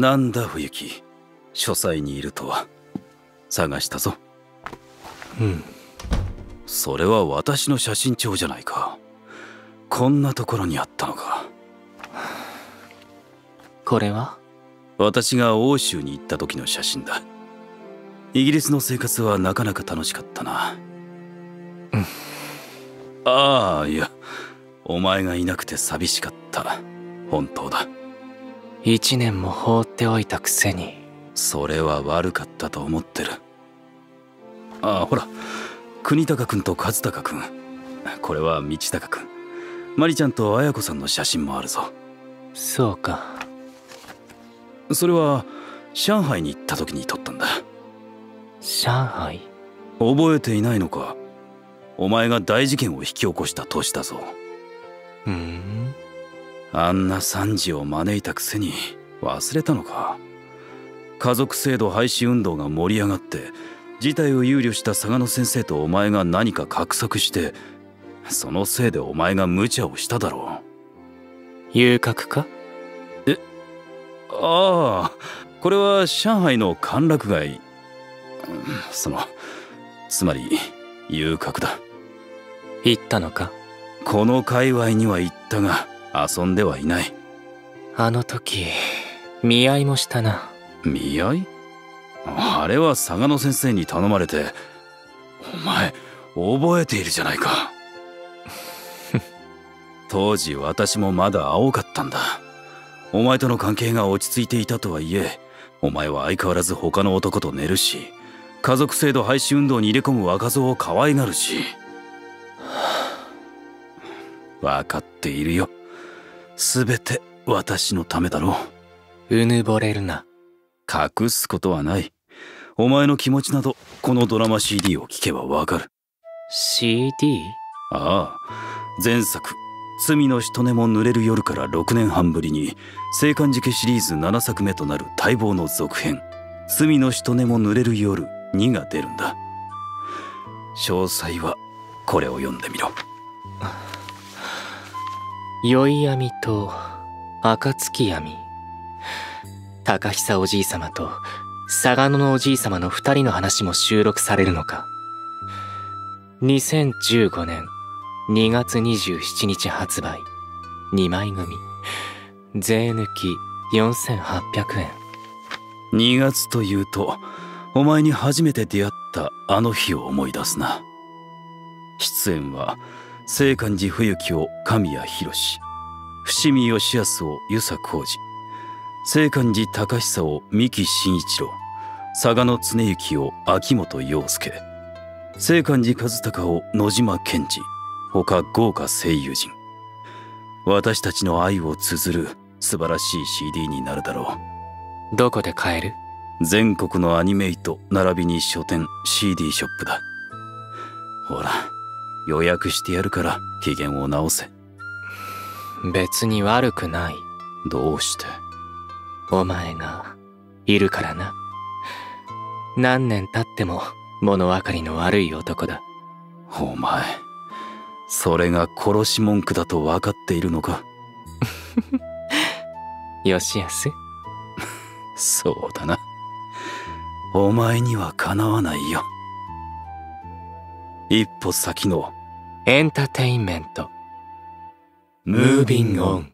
なんだ冬木。書斎にいるとは。探したぞ。うん。それは私の写真帳じゃないか。こんなところにあったのか。これは？私が欧州に行った時の写真だ。イギリスの生活はなかなか楽しかったな。うん。ああいや。お前がいなくて寂しかった。本当だ一年も放っておいたくせに。それは悪かったと思ってる。ああほら。国高君と和孝君これは道高君マリちゃんと綾子さんの写真もあるぞ。そうか。それは上海に行った時に撮ったんだ。上海？覚えていないのか。お前が大事件を引き起こした年だぞ。うーんあんな惨事を招いたくせに忘れたのか。家族制度廃止運動が盛り上がって事態を憂慮した佐賀野先生とお前が何か画策してそのせいでお前が無茶をしただろ遊郭か？うああこれは上海の歓楽街。うんそのつまり遊郭だ。行ったのか？この界隈には行ったが遊んではいない。あの時見合いもしたな。見合い？あれは佐賀野先生に頼まれてお前覚えているじゃないか。当時私もまだ青かったんだ。お前との関係が落ち着いていたとはいえお前は相変わらず他の男と寝るし家族制度廃止運動に入れ込む若造を可愛がるし。分かっているよ全て私のためだろう。うぬぼれるな。隠すことはない。お前の気持ちなどこのドラマ CD を聴けばわかる。CD? ああ。前作「罪の人根も濡れる夜」から6年半ぶりに青函寺家シリーズ7作目となる待望の続編「罪の人根も濡れる夜」2が出るんだ。詳細はこれを読んでみろ 宵闇と暁闇。高久おじいさまと嵯峨野のおじいさまの二人の話も収録されるのか。2015年2月27日発売。2枚組。税抜き4800円。2月というとお前に初めて出会ったあの日を思い出すな。出演は青函寺冬樹を神谷博伏見義康を遊佐浩二青函寺高久を三木真一郎佐賀の常幸を秋元陽介青函寺和孝を野島健二他豪華声優陣。私たちの愛を綴る素晴らしい CD になるだろどこで買える？う全国のアニメイト並びに書店 CD ショップだ。ほら予約してやるから機嫌を直せ。別に悪くない。どうして？お前がいるからな。何年経っても物分かりの悪い男だ。お前それが殺し文句だと分かっているのか？吉安そうだな。お前にはかなわないよ。一歩先のエンターテインメント。ムービングオン。